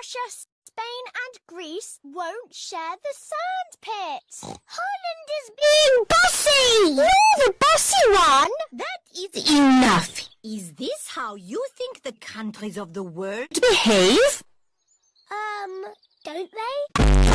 Russia, Spain and Greece won't share the sand pit. Holland is being bossy. You're the bossy one. That is enough. Is this how you think the countries of the world behave? Um, don't they?